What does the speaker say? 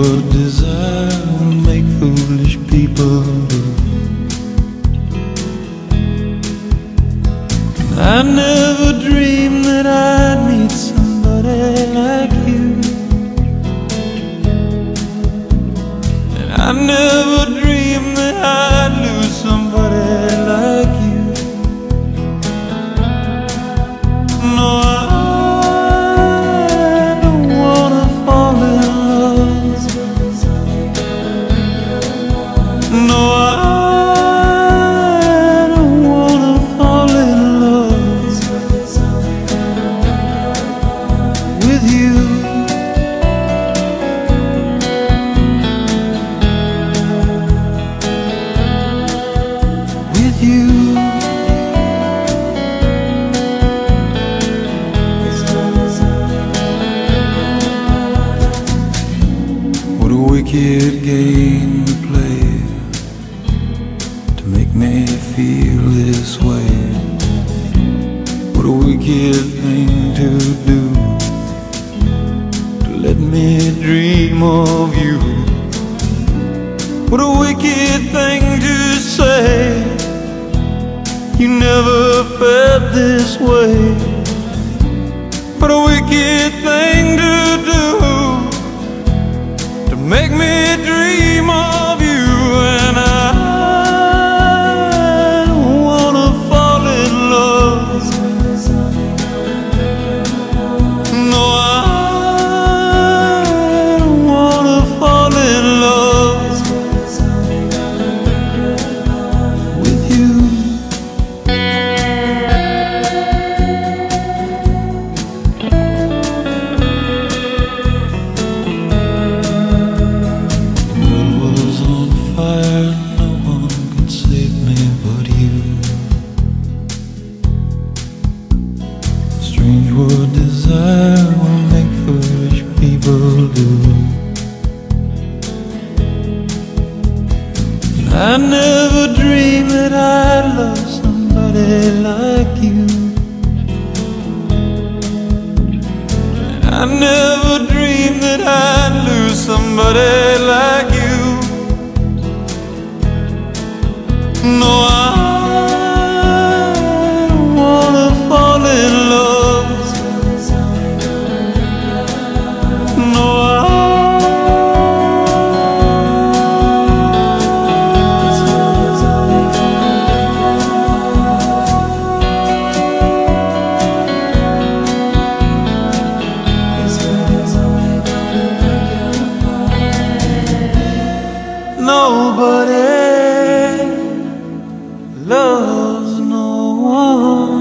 What desire will make foolish people do. I never dreamed that I'd meet somebody like you. And I never with you. With you. What a wicked game to play to make me feel this way. What a wicked thing to do me dream of you. What a wicked thing to say. You never felt this way. What a wicked thing to do to make me dream I never dreamed that I'd love somebody like you. I never dreamed that I'd lose somebody Oh.